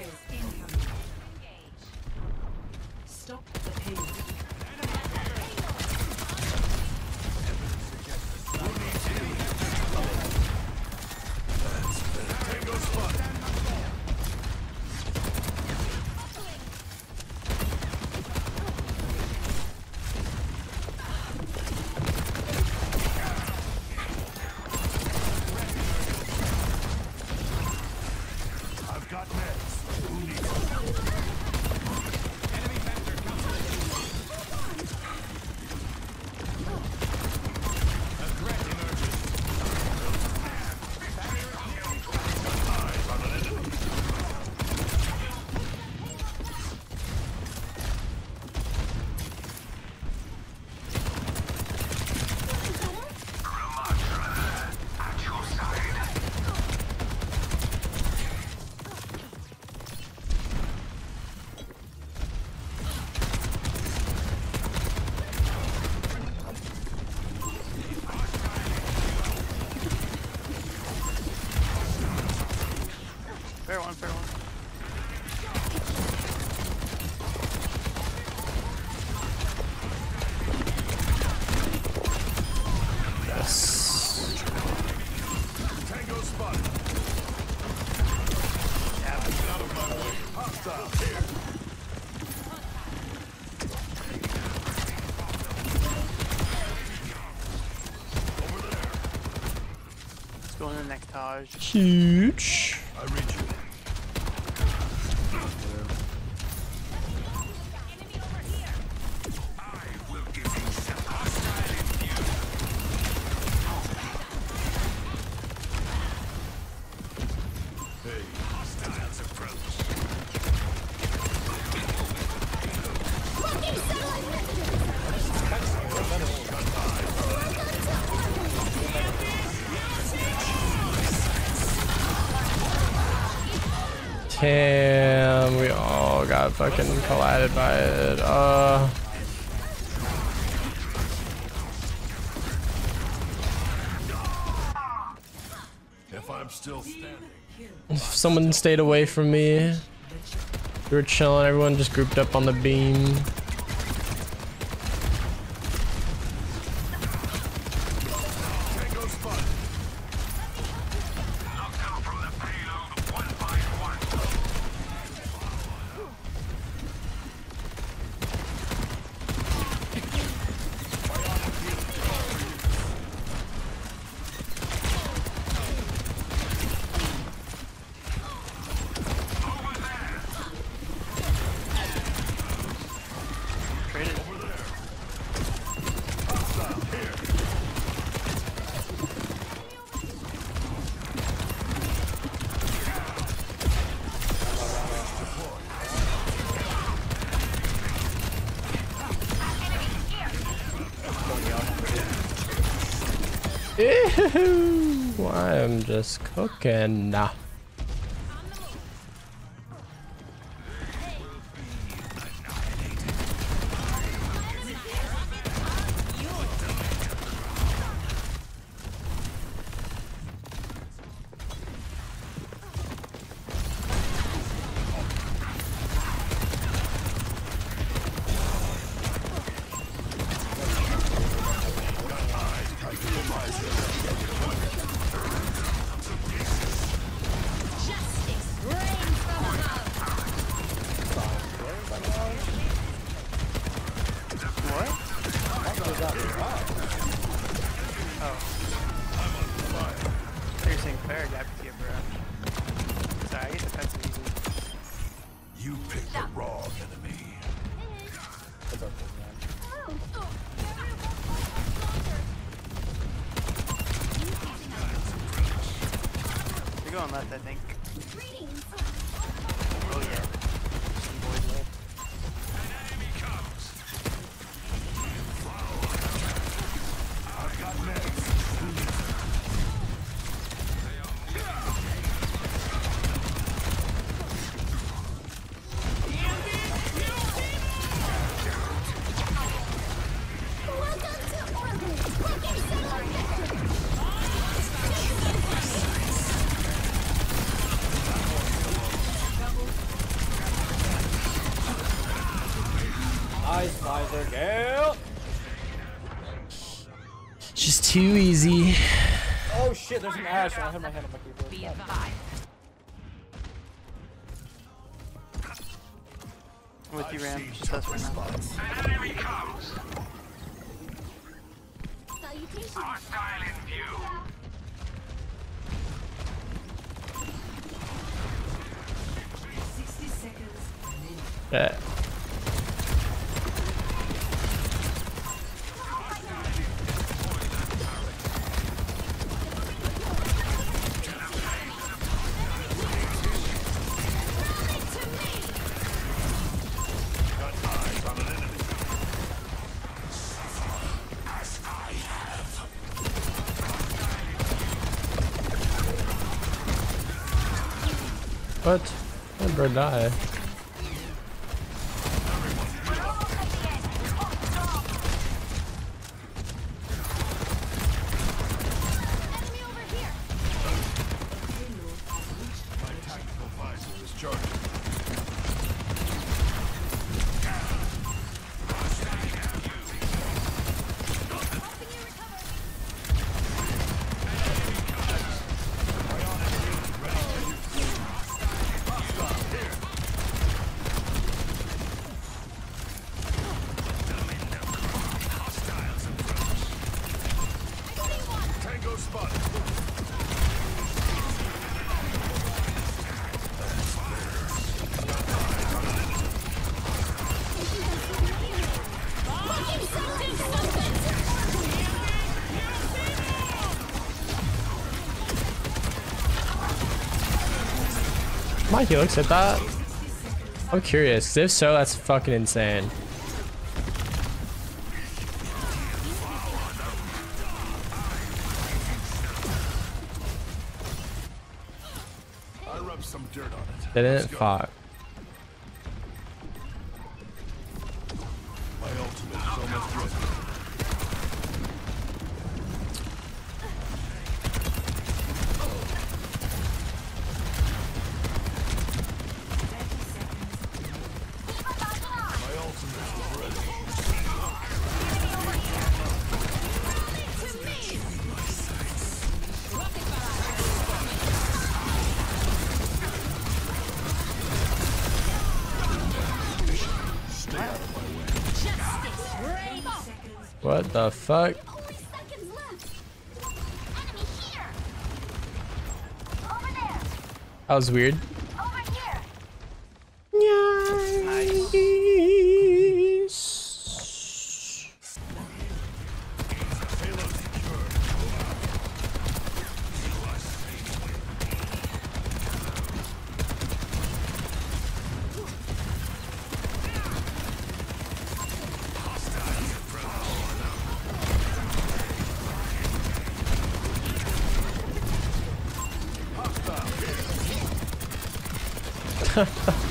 Attackers Let's go in the next Taj. Huge. I read you. Damn, we all got fucking collided by it. Uh, If I'm still standing. if someone stayed away from me. We were chilling, everyone just grouped up on the beam. Ew, I am just cooking. You're left, I think. Too easy. Oh shit, there's an Ashe. I have my hand on my keyboard. Be God. advised. I'm with you, Ram. Just us right now. An enemy comes. Salutations. Hostile in view. Sixty Bet. What? That bird die. My Helix hit that? I'm curious, if so, that's fucking insane. I rubbed some dirt on it. Didn't fuck. What the fuck? That was weird. Secure.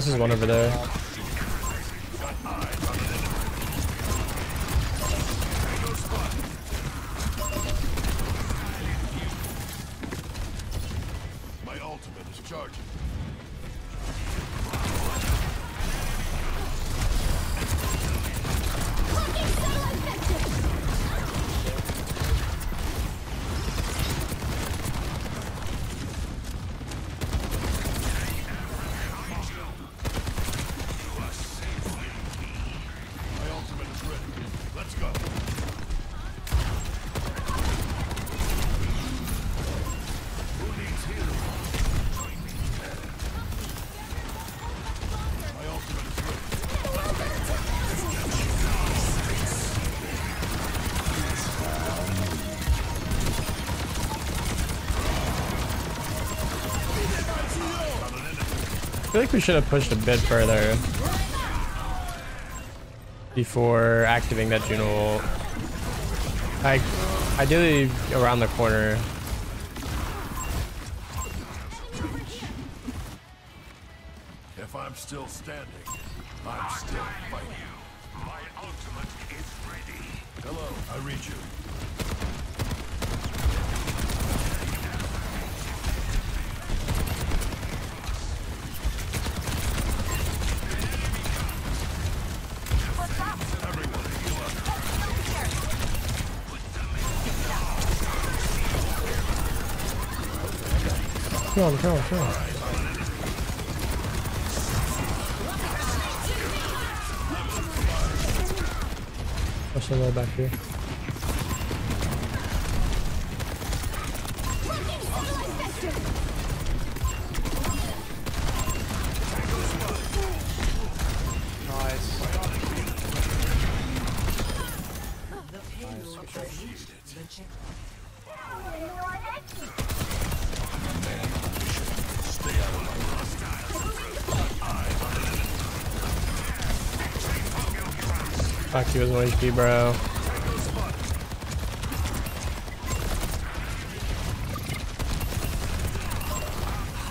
House is one over there. Feel like we should have pushed a bit further before activating that Juno ult. Like, ideally around the corner. If I'm still standing, I'm still fighting. You. My ultimate is ready. Hello, I read you. Come on, come on, come on. Push the way back here. Fuck you with one HP, bro.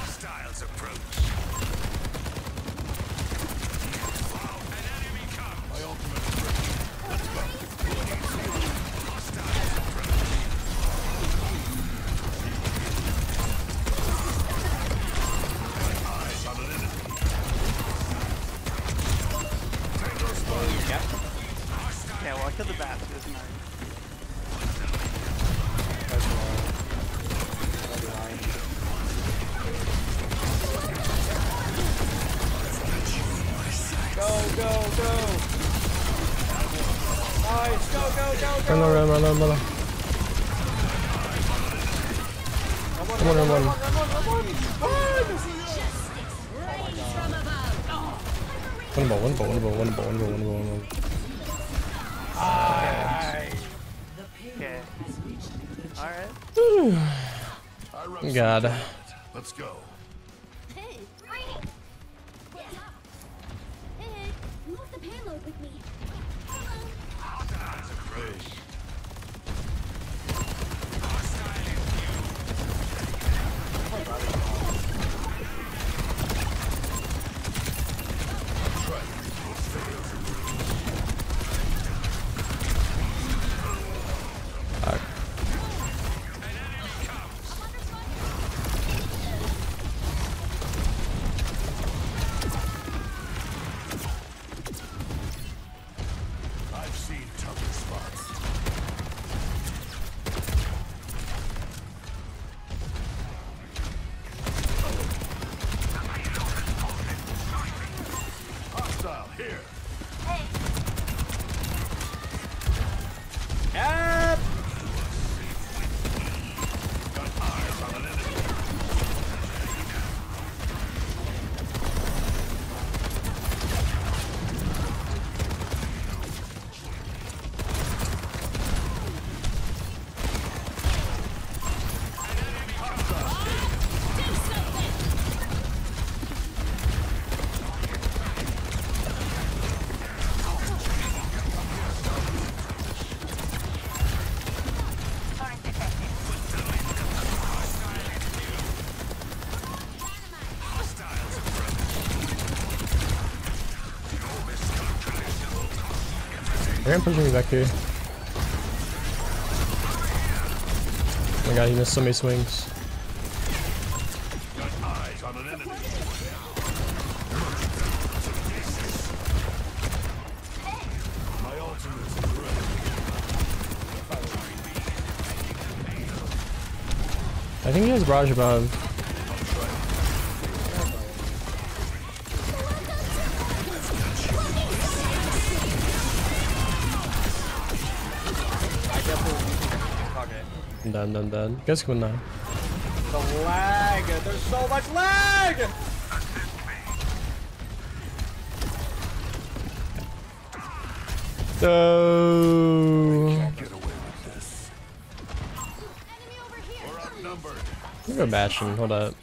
Styles approach. My ultimate is ready. Let's go. Eyes on an enemy. Yeah, well, I killed the bat, so it doesn't matter. Go, go, go. Nice. Go, go, go, go. Run, run, run, run, run, run. Come on, run, run. One ball, one ball, one ball, one ball, one ball, one ball, one ball. The Alright. God. Let's go. Aaron pushing me back here. Oh my god, he missed so many swings. I think he has barrage above. Done, done, done. You guys can win now. The lag. There's so much lag. No. Get away with this. Enemy over here. We're outnumbered. I'm gonna bash him. Hold up.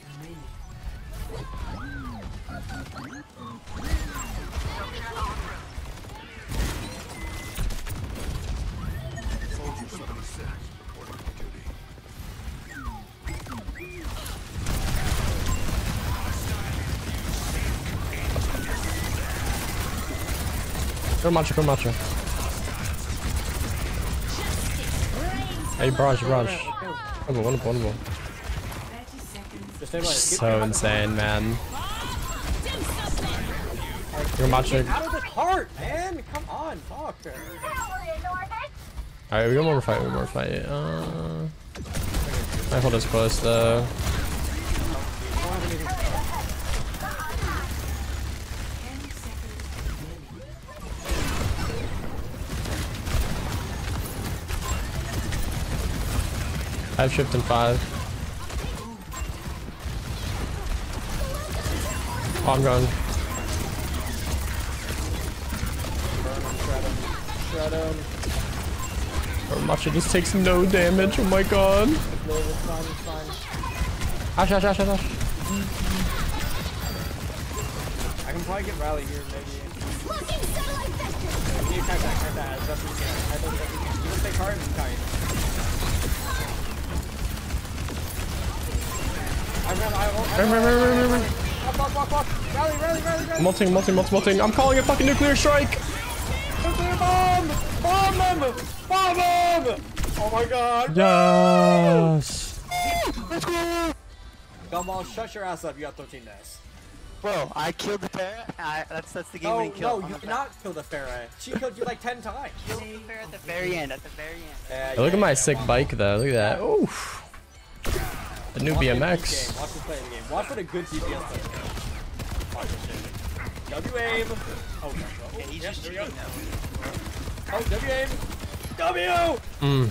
Go matcha, go matcha. Hey, barrage, barrage. One more, one more, one more. 30 seconds. Just stabilize. Keep So insane, man. Go matcha. out of the cart, man. Come on, fuck. Alright, we got more fight, we got more fight. Uh, my hold is close though. I have shift in five. Oh, I'm going. Shred him. Or matcha just takes no damage. Oh my god. No, it's fine, it's fine. Ashe, ash, ash, ash, ash. I can probably get rally here, maybe. Locking satellite vector. You need to kite that, kite that as best as you can. Kite that as best as you can. You can take cart and kite. I ran, I, I, I, Run, run, run, run, run, run. Walk, walk, walk, walk. Rally, rally, rally, rally. Multing, multing, multing, multing. I'm calling a fucking nuclear strike. Nuclear bomb! Bomb them! Bomb them! Oh my god. Yes. Gumball, shut your ass up. You got 13 deaths. Bro, I killed the parrot. I, that's that's the game No, winning kill. no, you the did not kill the Pharah. She killed you like 10 times. Killed the parrot at the very end. At the very end. Yeah, look yeah, at my yeah, sick bike though. Look at that. Oof. The new Watch it the BMX. game. Watch this play in the game. Watch what a good DPS player. Watch this shit. W aim. Oh, no. Yeah, he's Yep, just there we go. though. Oh, W aim. W! Mm.